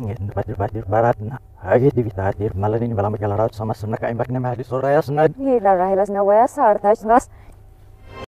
Badir badir baratna. Hagi di bitadir malani ni balam kala rat sama sunna kaim bakne mahdi sura ya sunna. Hila rahilas na waya nas